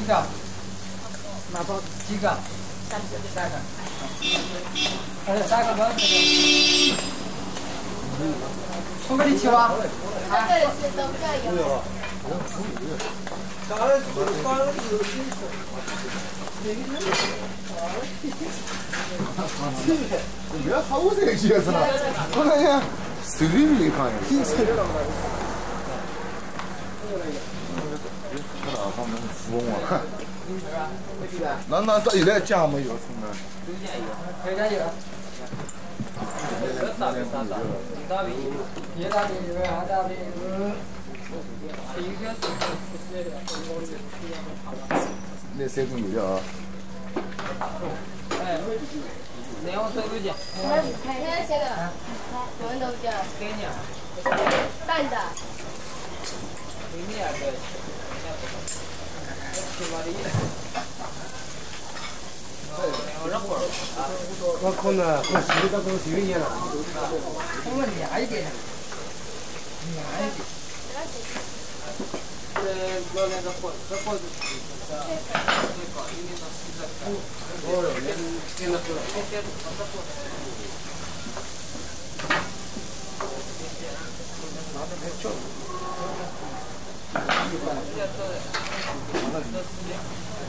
几个？拿包几个？三个。三个。还有三个吗？送给你这有。不要好这些是吧？我感觉手里面看呀，挺扯的了。看到他们服我，那那这一来讲没有什么？可以加油。大饼三大，饼，一大饼，二大饼，一个是那三种油的啊。哎，那我走过去。看一下这个，豌豆角，给你。淡的。给你啊，对。去哪里？我可能我洗澡都洗一了。我们凉一点，凉一点。这老两个火，这火是这个，这个里面的是这个。哦，连连那个，这些都是火。拿着来叫。这个，这个，这个。